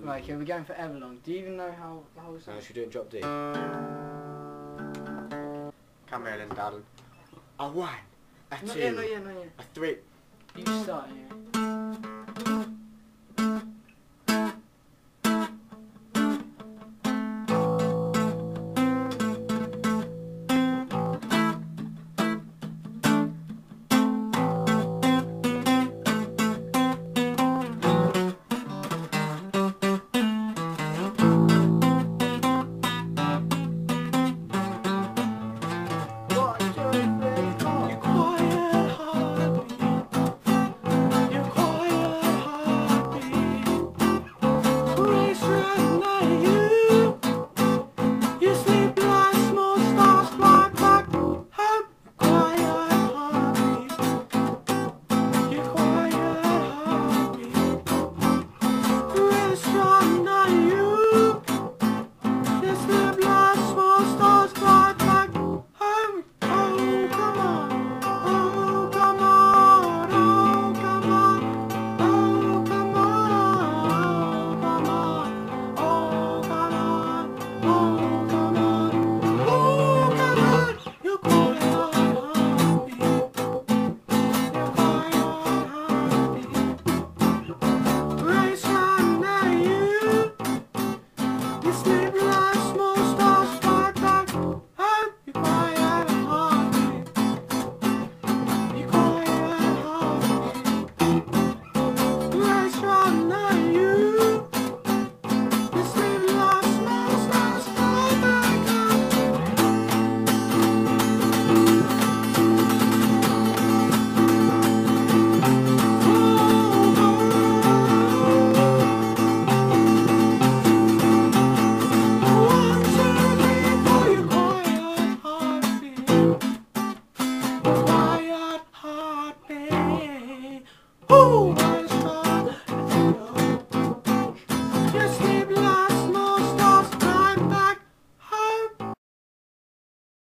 Right, okay, we're going for Everlong. Do you even know how the whole song? No, should we do it in drop D? Come here then, darling. A one, a Not two, yet, not yet, not yet. a three. You start anyway.